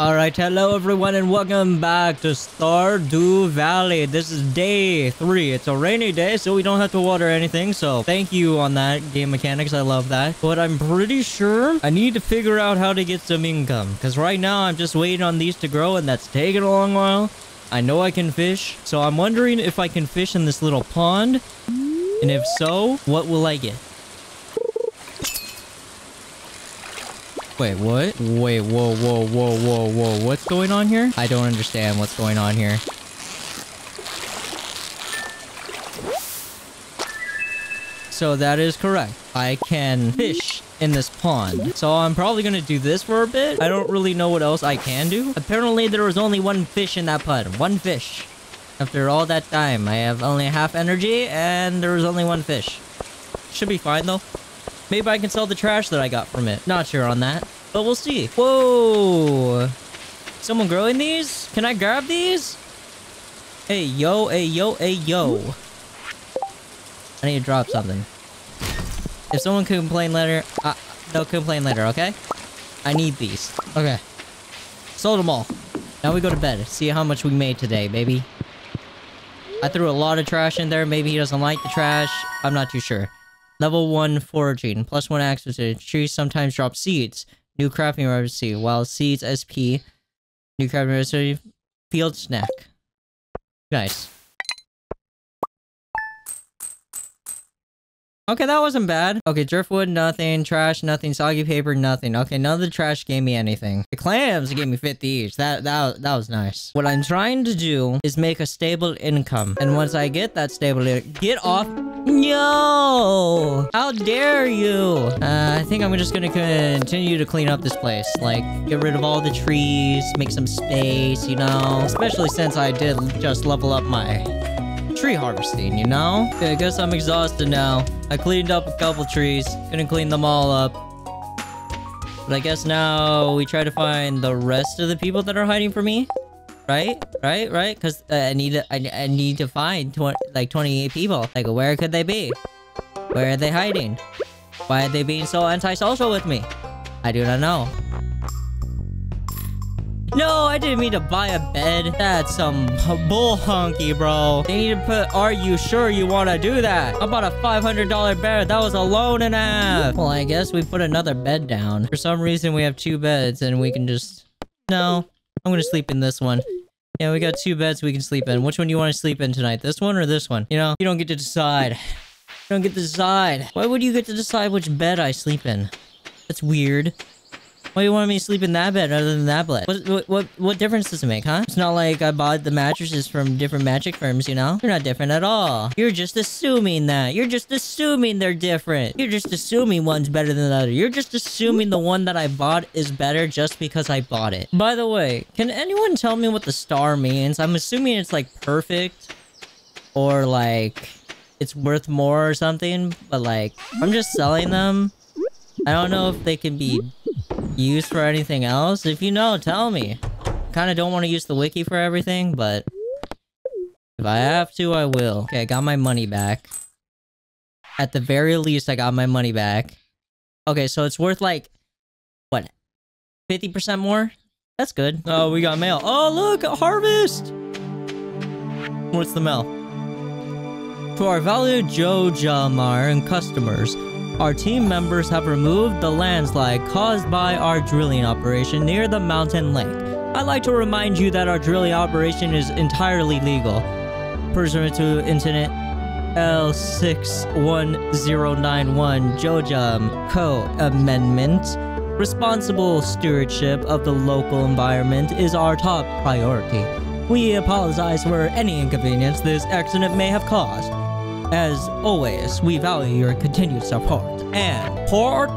Alright, hello everyone and welcome back to Stardew Valley. This is day three. It's a rainy day, so we don't have to water anything. So thank you on that, game mechanics. I love that. But I'm pretty sure I need to figure out how to get some income. Because right now I'm just waiting on these to grow and that's taking a long while. I know I can fish. So I'm wondering if I can fish in this little pond. And if so, what will I get? Wait, what? Wait, whoa, whoa, whoa, whoa, whoa. What's going on here? I don't understand what's going on here. So that is correct. I can fish in this pond. So I'm probably gonna do this for a bit. I don't really know what else I can do. Apparently there was only one fish in that pond. One fish. After all that time, I have only half energy and there was only one fish. Should be fine though. Maybe I can sell the trash that I got from it. Not sure on that, but we'll see. Whoa! Someone growing these? Can I grab these? Hey, yo, hey, yo, hey, yo. I need to drop something. If someone can complain later, uh, they'll complain later, okay? I need these. Okay. Sold them all. Now we go to bed. See how much we made today, baby. I threw a lot of trash in there. Maybe he doesn't like the trash. I'm not too sure. Level 1 foraging. Plus 1 access to trees sometimes drop seeds. New crafting recipe. While seeds SP. New crafting recipe. Field snack. Nice. Okay, that wasn't bad. Okay, driftwood, nothing. Trash, nothing. Soggy paper, nothing. Okay, none of the trash gave me anything. The clams gave me 50 each. That, that, that was nice. What I'm trying to do is make a stable income. And once I get that stable... Get off... No! How dare you? Uh, I think I'm just gonna continue to clean up this place. Like, get rid of all the trees, make some space, you know? Especially since I did just level up my tree harvesting, you know? Okay, I guess I'm exhausted now. I cleaned up a couple trees. Couldn't clean them all up. But I guess now we try to find the rest of the people that are hiding from me. Right? Right? Right? Because uh, I need to, I, I need to find tw like 28 people. Like, where could they be? Where are they hiding? Why are they being so antisocial with me? I do not know. No, I didn't mean to buy a bed. That's some bull honky, bro. They need to put, are you sure you want to do that? I bought a $500 bed. That was a loan and a half. Well, I guess we put another bed down. For some reason, we have two beds and we can just... No, I'm gonna sleep in this one. Yeah, we got two beds we can sleep in. Which one do you want to sleep in tonight? This one or this one? You know, you don't get to decide. You don't get to decide. Why would you get to decide which bed I sleep in? That's weird. Why you want me to sleep in that bed other than that bed? What, what, what, what difference does it make, huh? It's not like I bought the mattresses from different magic firms, you know? They're not different at all. You're just assuming that. You're just assuming they're different. You're just assuming one's better than the other. You're just assuming the one that I bought is better just because I bought it. By the way, can anyone tell me what the star means? I'm assuming it's like perfect or like it's worth more or something, but like I'm just selling them. I don't know if they can be used for anything else? If you know, tell me. Kind of don't want to use the wiki for everything, but... If I have to, I will. Okay, I got my money back. At the very least, I got my money back. Okay, so it's worth like... What? 50% more? That's good. Oh, we got mail. Oh, look! Harvest! What's the mail? To our valued JojaMart and customers, our team members have removed the landslide caused by our drilling operation near the mountain lake. I'd like to remind you that our drilling operation is entirely legal. Pursuant to Incident L61091 Jojam Co. Amendment, responsible stewardship of the local environment is our top priority. We apologize for any inconvenience this accident may have caused. As always, we value your continued support. And Port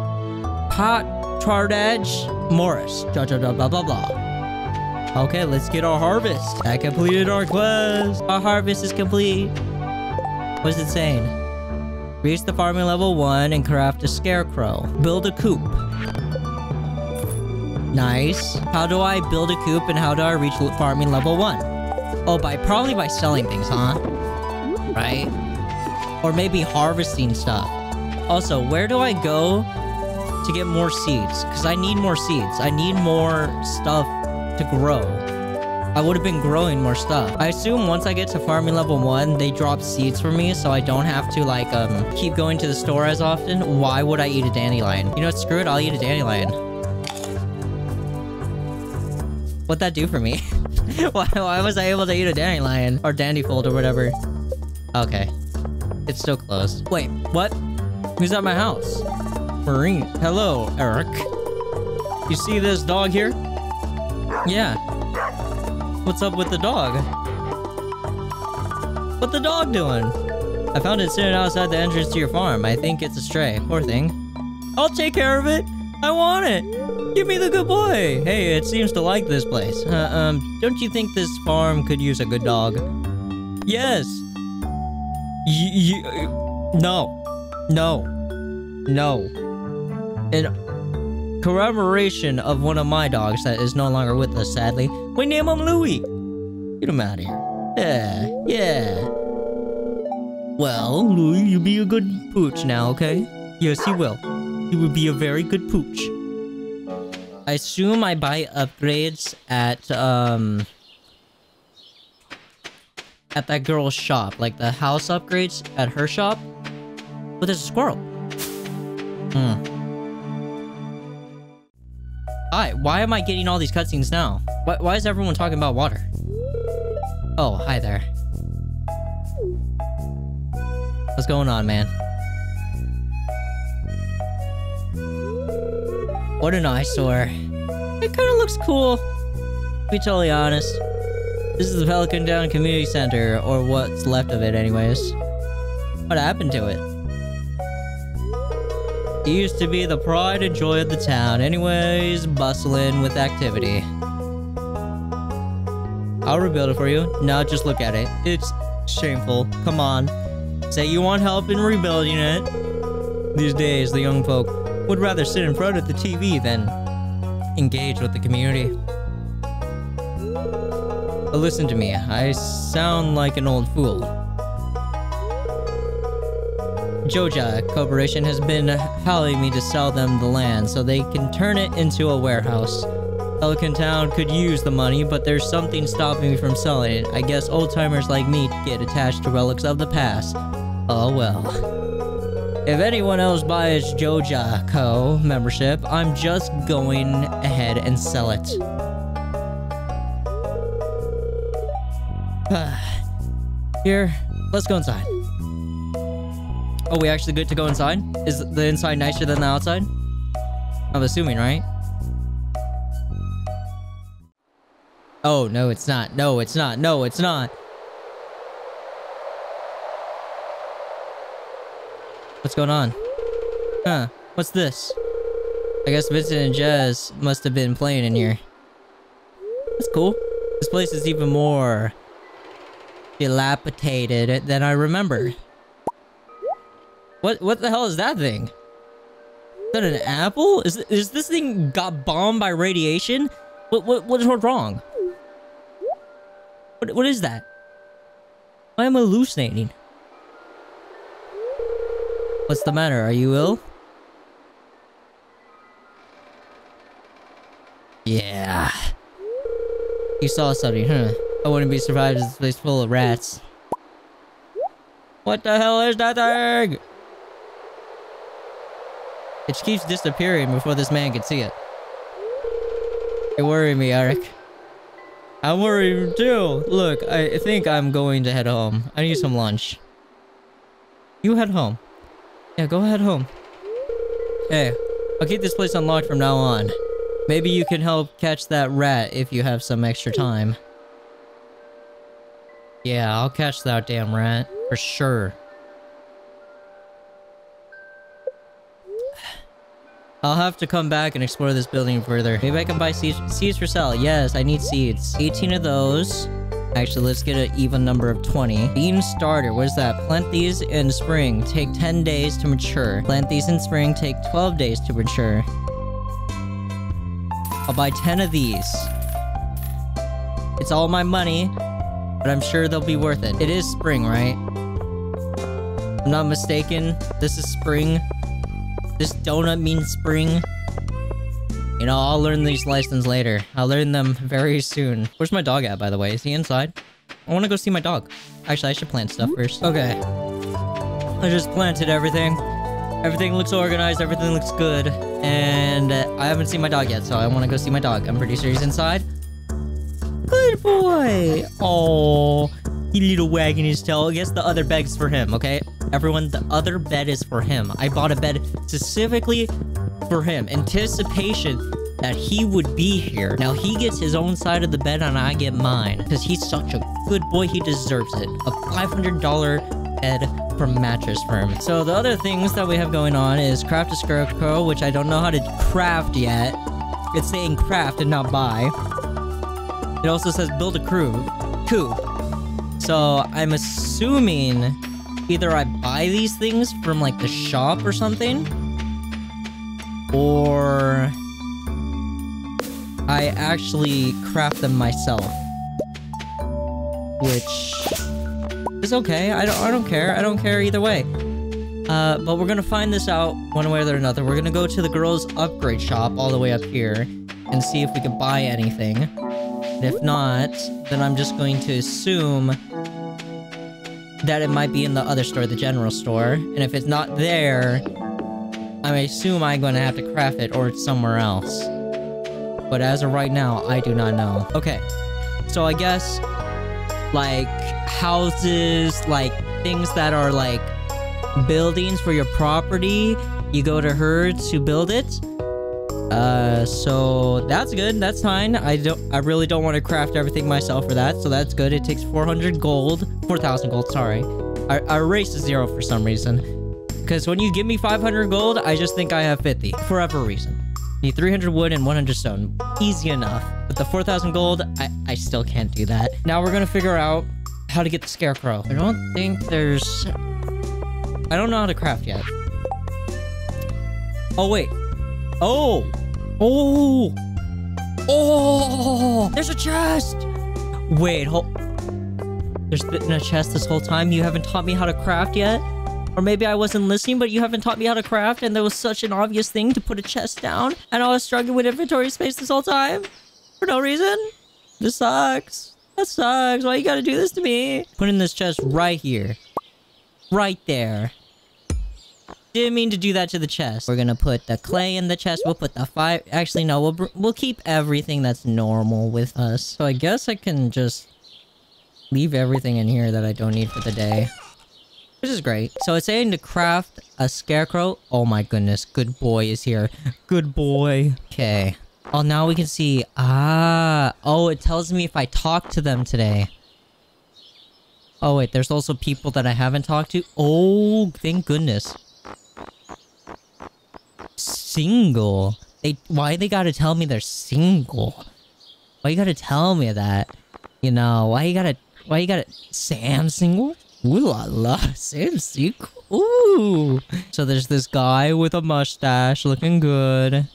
Patardage Morris. Blah, blah, blah, blah, blah. Okay, let's get our harvest. I completed our quest. Our harvest is complete. What's it saying? Reach the farming level 1 and craft a scarecrow. Build a coop. Nice. How do I build a coop and how do I reach farming level 1? Oh, by probably by selling things, huh? Right? Or maybe harvesting stuff. Also, where do I go to get more seeds? Because I need more seeds. I need more stuff to grow. I would have been growing more stuff. I assume once I get to farming level 1, they drop seeds for me, so I don't have to, like, um, keep going to the store as often. Why would I eat a dandelion? You know what? Screw it, I'll eat a dandelion. What'd that do for me? why, why was I able to eat a dandelion? Or dandyfold or whatever. Okay. It's still closed. Wait, what? Who's at my house? Marine. Hello, Eric. You see this dog here? Yeah. What's up with the dog? What the dog doing? I found it sitting outside the entrance to your farm. I think it's a stray. Poor thing. I'll take care of it. I want it. Give me the good boy. Hey, it seems to like this place. Uh, um, don't you think this farm could use a good dog? Yes. Y y no. No. No. In commemoration of one of my dogs that is no longer with us, sadly, we name him Louie. Get him out of here. Yeah, yeah. Well, Louie, you be a good pooch now, okay? Yes, he will. He will be a very good pooch. I assume I buy upgrades at, um... At that girl's shop. Like the house upgrades at her shop. But there's a squirrel. Hmm. Hi, why am I getting all these cutscenes now? Why, why is everyone talking about water? Oh, hi there. What's going on, man? What an eyesore. It kind of looks cool. To be totally honest. This is the Pelican Town Community Center, or what's left of it anyways. What happened to it? It used to be the pride and joy of the town, anyways, bustling with activity. I'll rebuild it for you. Now just look at it. It's shameful. Come on. Say you want help in rebuilding it. These days, the young folk would rather sit in front of the TV than engage with the community. But listen to me, I sound like an old fool. Joja Corporation has been howling me to sell them the land so they can turn it into a warehouse. Pelican Town could use the money, but there's something stopping me from selling it. I guess old-timers like me get attached to relics of the past. Oh well. If anyone else buys Joja Co. membership, I'm just going ahead and sell it. Uh, here, let's go inside. Oh, we actually good to go inside? Is the inside nicer than the outside? I'm assuming, right? Oh, no, it's not. No, it's not. No, it's not. What's going on? Huh. What's this? I guess Vincent and Jas must have been playing in here. That's cool. This place is even more dilapidated than I remember. What what the hell is that thing? Is that an apple? Is is this thing got bombed by radiation? What what what is wrong? What what is that? Why am I hallucinating? What's the matter? Are you ill? Yeah. You saw something, huh? I wouldn't be surprised if this place full of rats. What the hell is that thing? It keeps disappearing before this man can see it. You're me, Eric. I'm worried too. Look, I think I'm going to head home. I need some lunch. You head home. Yeah, go head home. Hey, I'll keep this place unlocked from now on. Maybe you can help catch that rat if you have some extra time. Yeah, I'll catch that damn rat. For sure. I'll have to come back and explore this building further. Maybe I can buy seeds, seeds for sale. Yes, I need seeds. 18 of those. Actually, let's get an even number of 20. Bean starter, what is that? Plant these in spring. Take 10 days to mature. Plant these in spring. Take 12 days to mature. I'll buy 10 of these. It's all my money, but I'm sure they'll be worth it. It is spring, right? I'm not mistaken. This is spring. This donut means spring. You know, I'll learn these lessons later. I'll learn them very soon. Where's my dog at, by the way? Is he inside? I want to go see my dog. Actually, I should plant stuff first. Okay. I just planted everything. Everything looks organized. Everything looks good. And I haven't seen my dog yet, so I want to go see my dog. I'm pretty sure he's inside. Boy. Oh, he little wagging his tail. I guess the other bed's for him, okay? Everyone, the other bed is for him. I bought a bed specifically for him. Anticipation that he would be here. Now he gets his own side of the bed and I get mine. Because he's such a good boy, he deserves it. A $500 bed from Mattress Firm. So the other things that we have going on is craft a scarecrow, which I don't know how to craft yet. It's saying craft and not buy. It also says build a crew. Coop. So I'm assuming either I buy these things from like the shop or something. Or I actually craft them myself. Which is okay. I don't I don't care. I don't care either way. Uh, but we're gonna find this out one way or another. We're gonna go to the girls' upgrade shop all the way up here and see if we can buy anything. If not, then I'm just going to assume that it might be in the other store, the general store. And if it's not there, I assume I'm going to have to craft it or it's somewhere else. But as of right now, I do not know. Okay, so I guess, like, houses, like, things that are, like, buildings for your property, you go to her to build it. Uh, so that's good. That's fine. I don't. I really don't want to craft everything myself for that. So that's good. It takes 400 gold, 4,000 gold. Sorry, I, I erased a zero for some reason. Because when you give me 500 gold, I just think I have 50 for reason. Need 300 wood and 100 stone. Easy enough. But the 4,000 gold, I, I still can't do that. Now we're gonna figure out how to get the scarecrow. I don't think there's... I don't know how to craft yet. Oh, wait. Oh! Oh! Oh! There's a chest! Wait, hold... There's been a chest this whole time? You haven't taught me how to craft yet? Or maybe I wasn't listening, but you haven't taught me how to craft, and there was such an obvious thing to put a chest down, and I was struggling with inventory space this whole time? For no reason? This sucks. That sucks. Why you gotta do this to me? Putting this chest right here. Right there. Didn't mean to do that to the chest. We're gonna put the clay in the chest. We'll put the fire. Actually, no. We'll we'll keep everything that's normal with us. So I guess I can just leave everything in here that I don't need for the day. Which is great. So it's saying to craft a scarecrow. Oh my goodness. Good boy is here. Good boy. Okay. Oh, now we can see. Ah. Oh, it tells me if I talk to them today. Oh, wait. There's also people that I haven't talked to. Oh, thank goodness. Single. They why they gotta tell me they're single? Why you gotta tell me that? You know, why you gotta why you gotta Sam single? Ooh la la, Sam single. Ooh. So there's this guy with a mustache looking good.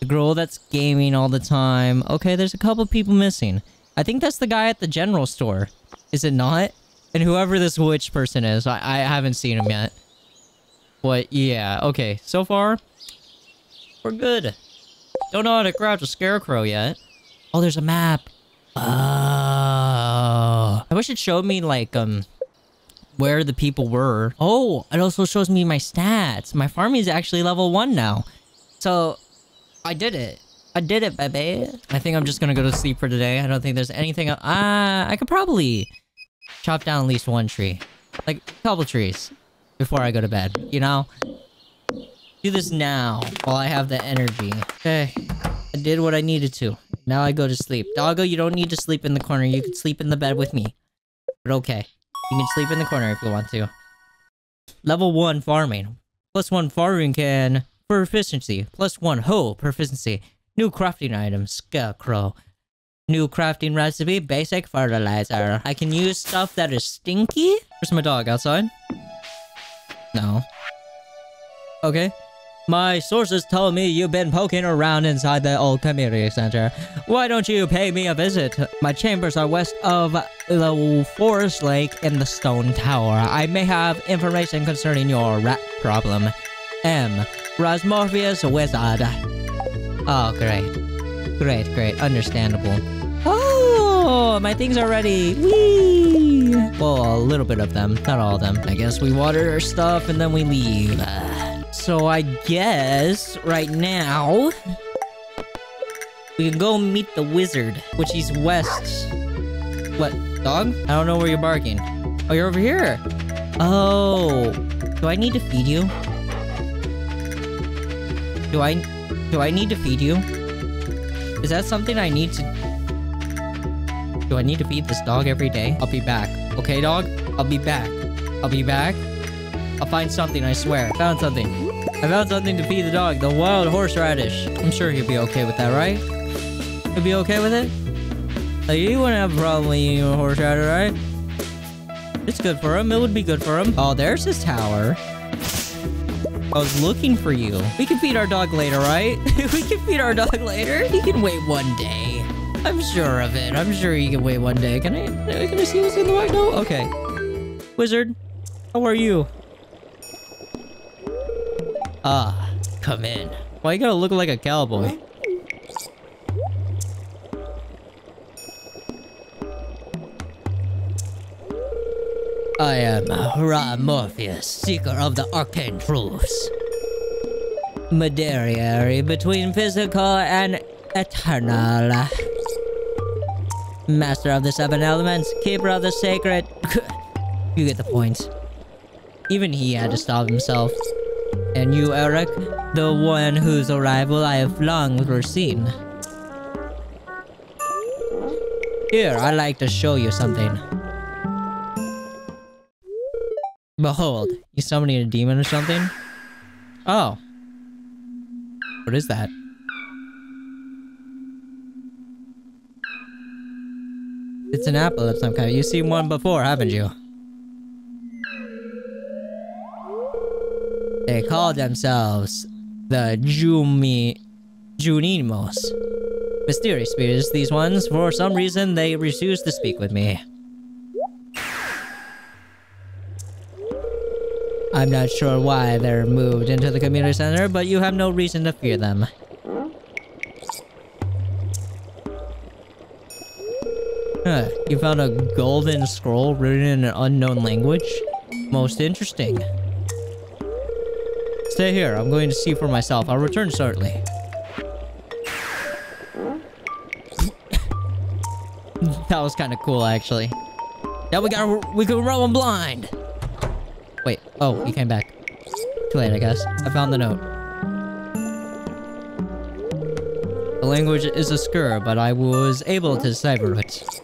The girl that's gaming all the time. Okay, there's a couple people missing. I think that's the guy at the general store. Is it not? And whoever this witch person is, I, I haven't seen him yet. But yeah, okay. So far, we're good. Don't know how to craft a scarecrow yet. Oh, there's a map. Oh. I wish it showed me, like, um, where the people were. Oh, it also shows me my stats. My farming is actually level 1 now. So, I did it. I did it, baby. I think I'm just gonna go to sleep for today. I don't think there's anything... Ah, I could probably chop down at least one tree. Like, a couple trees. Before I go to bed, you know? Do this now, while I have the energy. Okay. I did what I needed to. Now I go to sleep. Doggo, you don't need to sleep in the corner. You can sleep in the bed with me. But okay. You can sleep in the corner if you want to. Level 1 farming. Plus 1 farming can for efficiency. Plus 1 hoe proficiency. New crafting item. Scarecrow. New crafting recipe. Basic fertilizer. I can use stuff that is stinky. Where's my dog? Outside? No. Okay. My sources tell me you've been poking around inside the old community center. Why don't you pay me a visit? My chambers are west of the forest lake in the stone tower. I may have information concerning your rat problem. M. Rasmodius Wizard. Oh, great. Great, great. Understandable. Oh, my things are ready. Whee! Well, a little bit of them. Not all of them. I guess we water our stuff and then we leave. So I guess right now we can go meet the wizard, which is west. What, dog? I don't know where you're barking. Oh, you're over here. Oh, do I need to feed you? Do I, do I need to feed you? Is that something I need to... Do I need to feed this dog every day? I'll be back. Okay, dog? I'll be back. I'll be back. I'll find something, I swear. Found something. I found something to feed the dog. The wild horseradish. I'm sure he'll be okay with that, right? He'll be okay with it? Like, you wouldn't have a problem eating a horseradish, right? It's good for him. It would be good for him. Oh, there's his tower. I was looking for you. We can feed our dog later, right? we can feed our dog later. He can wait one day. I'm sure of it. I'm sure he can wait one day. Can I, can I see what's in the white? No? Okay. Wizard, how are you? Ah, come in. Why you gotta look like a cowboy? I am Rasmodius, seeker of the arcane truths. Mediary between physical and eternal. Master of the seven elements, keeper of the sacred. you get the point. Even he had to stop himself. And you, Eric, the one whose arrival I have long foreseen. Here, I'd like to show you something. Behold, you summoning a demon or something? Oh. What is that? It's an apple of some kind. You've seen one before, haven't you? They call themselves the Jumi... Junimos. Mysterious spirits, these ones. For some reason, they refuse to speak with me. I'm not sure why they're moved into the community center, but you have no reason to fear them. You found a golden scroll written in an unknown language? Most interesting. Stay here, I'm going to see for myself. I'll return shortly. that was kind of cool, actually. Now we got we can roll him blind. Wait, oh, he came back. Too late, I guess. I found the note. The language is obscure, but I was able to decipher it.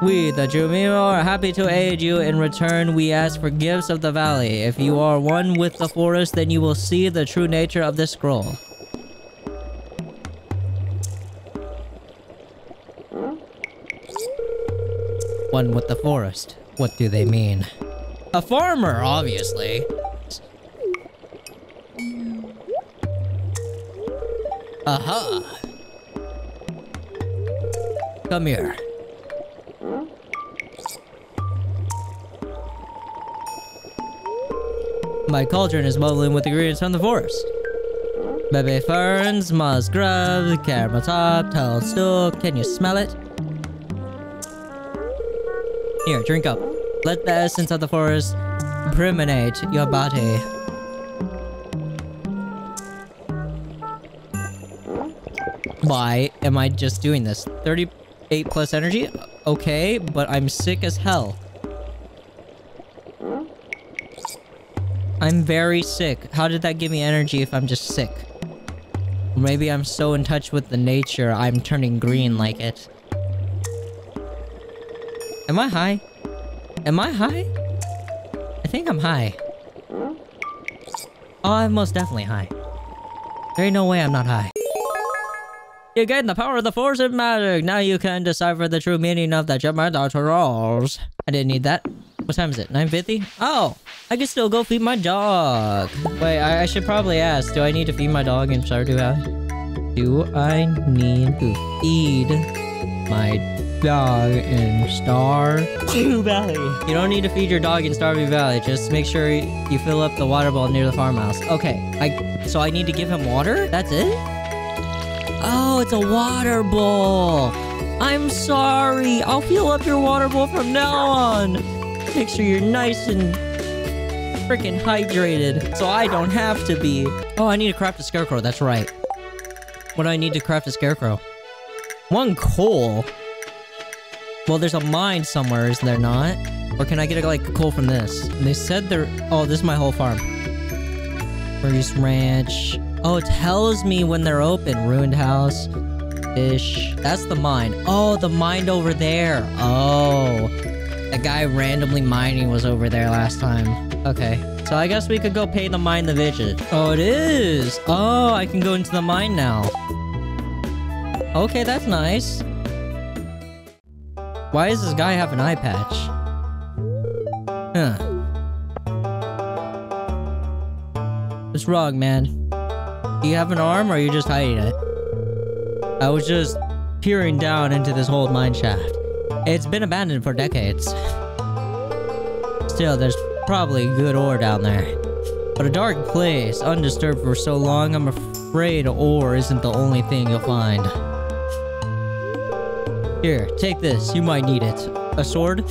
We, the Junimo, are happy to aid you. In return, we ask for gifts of the valley. If you are one with the forest, then you will see the true nature of this scroll. One with the forest. What do they mean? A farmer, obviously. Aha! Come here. My cauldron is bubbling with ingredients from the forest. Baby ferns, moss grubs, caramel top, toadstool. Can you smell it? Here, drink up. Let the essence of the forest permeate your body. Why am I just doing this? 38 plus energy? Okay, but I'm sick as hell. I'm very sick. How did that give me energy if I'm just sick? Maybe I'm so in touch with the nature, I'm turning green like it. Am I high? Am I high? I think I'm high. Oh, I'm most definitely high. There ain't no way I'm not high. You gain the power of the force of magic. Now you can decipher the true meaning of the Gematata rolls. I didn't need that. What time is it? 9.50? Oh! I can still go feed my dog. Wait, I, I should probably ask. Do I need to feed my dog in Stardew Valley? Do I need to feed my dog in Starview Valley. You don't need to feed your dog in Starview Valley. Just make sure you fill up the water bowl near the farmhouse. Okay, I so I need to give him water? That's it? Oh, it's a water bowl. I'm sorry. I'll fill up your water bowl from now on. Make sure you're nice and freaking hydrated so I don't have to be. Oh, I need to craft a scarecrow. That's right. What do I need to craft a scarecrow? One coal? Well, there's a mine somewhere, is there not? Or can I get, like, coal from this? And they said they're... Oh, this is my whole farm. Breeze Ranch. Oh, it tells me when they're open. Ruined house. Fish. That's the mine. Oh, the mine over there. Oh. The guy randomly mining was over there last time. Okay. So I guess we could go pay the mine the visit. Oh, it is. Oh, I can go into the mine now. Okay, that's nice. Why does this guy have an eye patch? Huh. What's wrong, man? Do you have an arm or are you just hiding it? I was just peering down into this old mine shaft. It's been abandoned for decades. Still, there's probably good ore down there. But a dark place, undisturbed for so long, I'm afraid ore isn't the only thing you'll find. Here, take this. You might need it. A sword?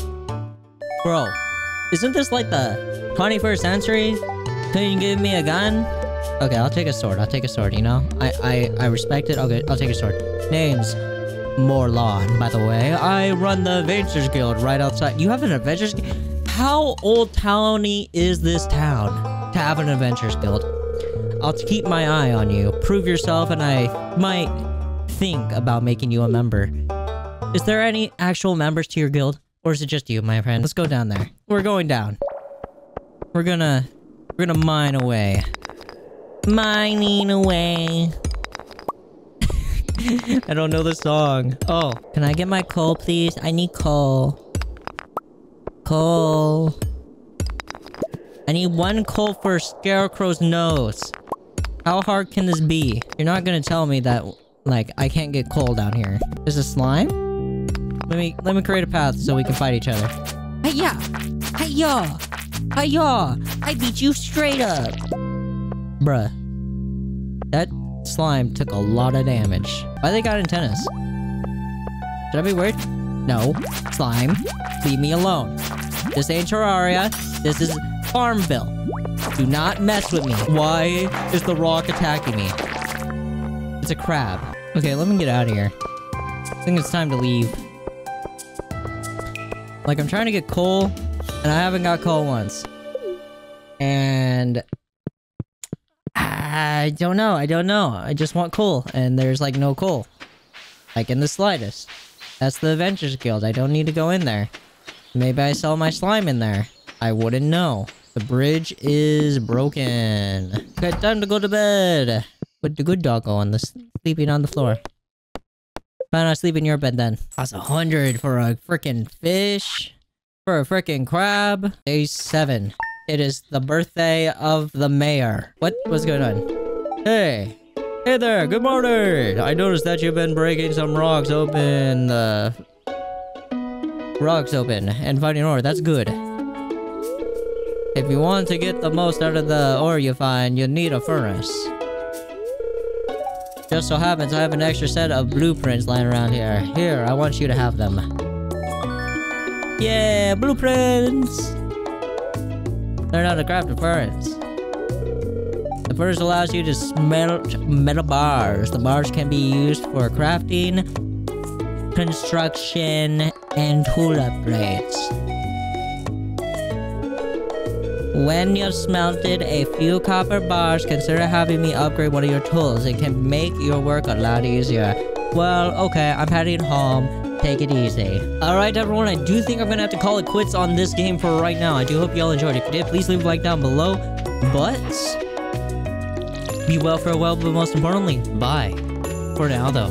Bro, isn't this like the 21st century? Can you give me a gun? Okay, I'll take a sword. I'll take a sword, you know? I, I, I respect it. Okay, I'll take a sword. Name's Marlon, by the way. I run the Adventures Guild right outside. You have an Adventures Guild? How old towny is this town to have an Adventures Guild? I'll keep my eye on you. Prove yourself and I might think about making you a member. Is there any actual members to your guild? Or is it just you, my friend? Let's go down there. We're going down. We're gonna... We're gonna mine away. Mining away. I don't know the song. Oh, can I get my coal, please? I need coal. Coal. I need one coal for Scarecrow's nose. How hard can this be? You're not gonna tell me that, like, I can't get coal down here. Is a slime? Let me, let me create a path so we can fight each other. Hiya! Hiya! Hiya! I beat you straight up! Bruh. That slime took a lot of damage. Why they got antennas? Should I be weird? No. Slime, leave me alone. This ain't Terraria. This is Farmville. Do not mess with me. Why is the rock attacking me? It's a crab. Okay, let me get out of here. I think it's time to leave. Like, I'm trying to get coal, and I haven't got coal once. And... I don't know, I don't know. I just want coal, and there's, like, no coal. Like, in the slightest. That's the Adventures Guild. I don't need to go in there. Maybe I sell my slime in there. I wouldn't know. The bridge is broken. Okay, time to go to bed. Put the good dog on the sleeping on the floor. Why not sleep in your bed then? That's a hundred for a freaking fish. For a freaking crab. Day seven. It is the birthday of the mayor. What was going on? Hey. Hey there, good morning! I noticed that you've been breaking some rocks open, uh... Rocks open and finding ore, that's good. If you want to get the most out of the ore you find, you need a furnace. Just so happens I have an extra set of blueprints lying around here. Here, I want you to have them. Yeah, blueprints! Learn how to craft a furnace. The furnace allows you to smelt metal bars. The bars can be used for crafting, construction, and tool upgrades. When you've smelted a few copper bars, consider having me upgrade one of your tools. It can make your work a lot easier. Well, okay, I'm heading home. Take it easy. Alright everyone, I do think I'm gonna have to call it quits on this game for right now. I do hope y'all enjoyed. If you did, please leave a like down below. But... Be well, farewell, but most importantly, bye. For now though.